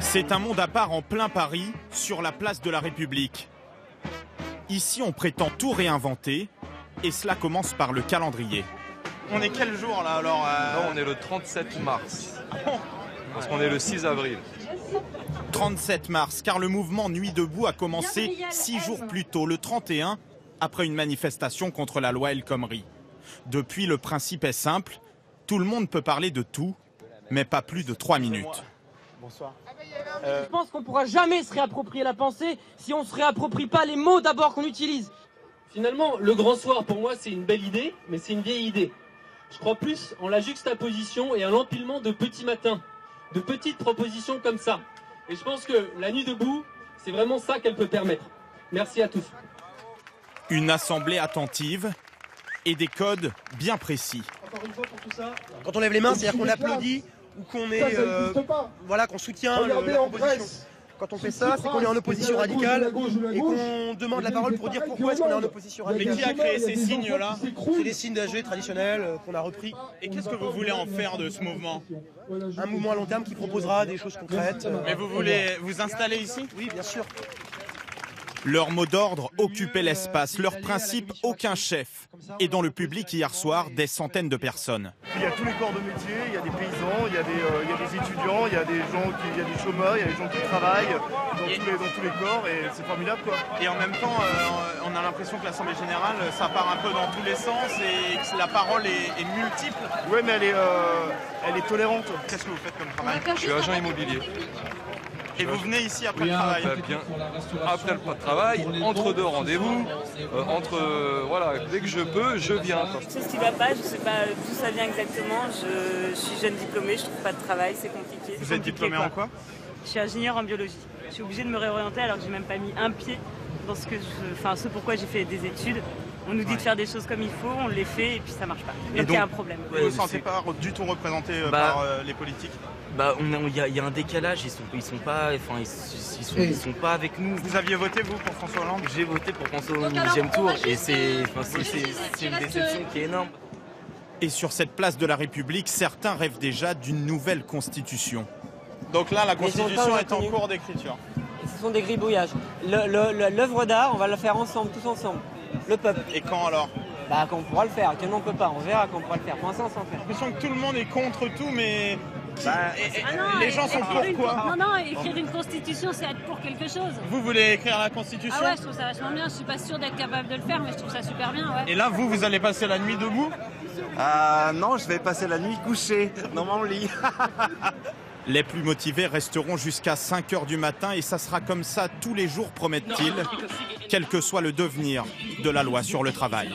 C'est un monde à part en plein Paris, sur la place de la République. Ici, on prétend tout réinventer, et cela commence par le calendrier. On est quel jour là alors euh, Non, on est le 37 mars. Parce qu'on est le 6 avril. 37 mars, car le mouvement Nuit debout a commencé six jours plus tôt, le 31, après une manifestation contre la loi El Khomri. Depuis, le principe est simple, tout le monde peut parler de tout, mais pas plus de trois minutes. Bonsoir. Je pense qu'on pourra jamais se réapproprier la pensée si on se réapproprie pas les mots d'abord qu'on utilise. Finalement, le grand soir, pour moi, c'est une belle idée, mais c'est une vieille idée. Je crois plus en la juxtaposition et à l'empilement de petits matins, de petites propositions comme ça. Et je pense que la nuit debout, c'est vraiment ça qu'elle peut permettre. Merci à tous. Une assemblée attentive et des codes bien précis. Quand on lève les mains, c'est-à-dire qu'on applaudit ou qu'on est, euh, voilà, qu'on soutient le- la proposition. Quand on fait ça, c'est qu'on est en opposition radicale et qu'on demande la parole pour dire pourquoi est-ce qu'on est en opposition Mais radicale. qui a créé ces signes-là C'est des signes d'AG traditionnels euh, qu'on a repris. Et qu'est-ce que vous voulez en faire de ce mouvement Un mouvement à long terme qui proposera des choses concrètes. euh, Mais vous voulez vous installer ici? Oui, bien sûr. Leur mot d'ordre, occuper l'espace. Leur principe, aucun chef. Et dans le public hier soir, des centaines de personnes. Il y a tous les corps de métier, il y a des paysans, il y a des, euh, il y a des étudiants, il y a des gens qui, il y a des chômeurs, il y a des gens qui travaillent dans, tous, les, dans tous les corps et c'est formidable quoi. Et en même temps, euh, on a l'impression que l'Assemblée Générale, ça part un peu dans tous les sens et que la parole est, est multiple. Ouais mais elle est, euh, elle est tolérante. Qu'est-ce que vous faites comme travail? Je suis agent immobilier. Et vous venez ici après le travail Bah, bien, après le pas de travail, entre deux rendez-vous, euh, entre euh, voilà, dès que je peux, je viens. Je sais ce qui va pas, je sais pas d'où ça vient exactement. Je, je suis jeune diplômée, je trouve pas de travail, c'est compliqué. Vous êtes compliqué, diplômé en quoi? Je suis ingénieure en biologie. Je suis obligée de me réorienter alors que j'ai même pas mis un pied dans ce que je, enfin ce pourquoi j'ai fait des études. On nous dit de faire des choses comme il faut, on les fait et puis ça marche pas. Donc il y a un problème. Vous ne vous sentez pas du tout représenté euh, Bah, par euh, les politiques Bah, on il y, a- il y a un décalage. Ils sont, ils sont pas, enfin, ils, ils sont, ils sont pas avec nous. Vous aviez voté vous pour François Hollande? J'ai voté pour François au deuxième tour et c'est, une déception qui est énorme. Et sur cette place de la République, certains rêvent déjà d'une nouvelle constitution. Donc là, la Constitution est en cours d'écriture. Ce sont des gribouillages. L'œuvre d'art, on va la faire ensemble, tous ensemble. Le peuple. Et quand alors Bah quand on pourra le faire, actuellement on peut pas, on verra quand on pourra le faire. Pour l'instant on s'en fait. J'ai l'impression que tout le monde est contre tout, mais qui- et- et- Ah non, les gens sont écrire une- Non, non, écrire une constitution, c'est être pour quelque chose. Vous voulez écrire la Constitution Ah ouais, je trouve ça vachement bien. Je suis pas sûre d'être capable de le faire, mais je trouve ça super bien, ouais. Et là, vous, vous allez passer la nuit debout Ah non, je vais passer la nuit couché dans mon lit. Les plus motivés resteront jusqu'à 5 heures du matin et ça sera comme ça tous les jours, promettent-ils, quel que soit le devenir de la loi sur le travail.